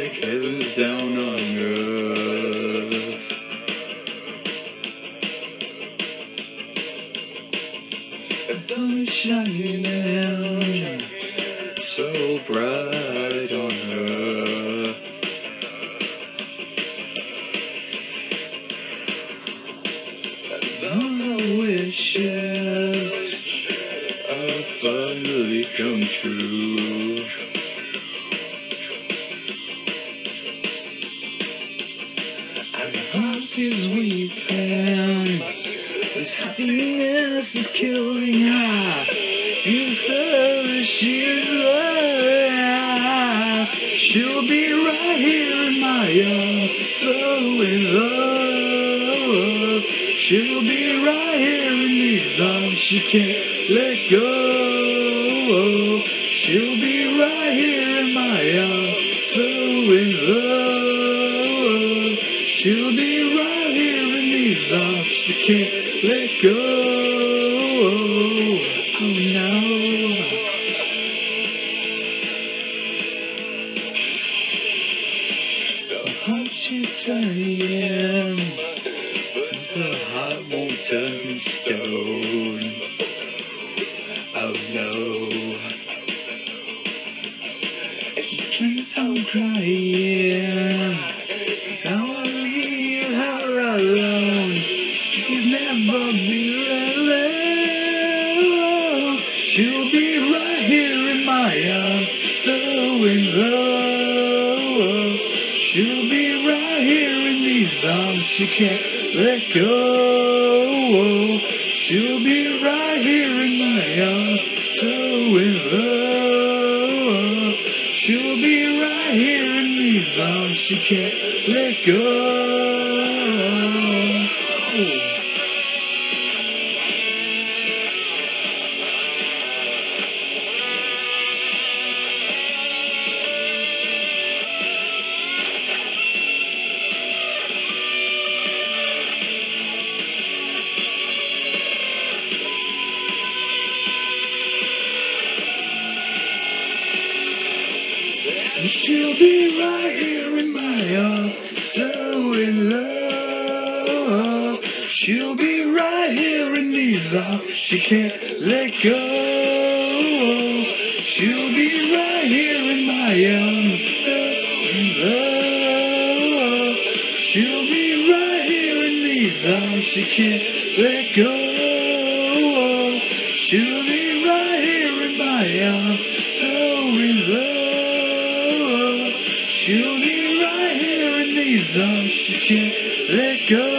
like heaven's down on earth. The sun is shining so bright on her. And all the wishes are finally come true. Is weeping. This happiness is killing her. It's her, she is alive. She'll be right here in my arms, so in love. She'll be right here in these arms, she can't let go. She'll be right here in my arms, so in love. She'll arms, can't let go. Oh no. The heart is trying, but the heart won't turn to stone. She'll be right here in my arms, so in love. She'll be right here in these arms, she can't let go. She'll be right here in my arms, so in love. She'll be right here in these arms, she can't let go. She'll be right here in my arms, so in love. She'll be right here in these arms, she can't let go. She'll be right here in my arms, so in love. She'll be right here in these arms, she can't let go. She'll be right here in my arms, she can't let go.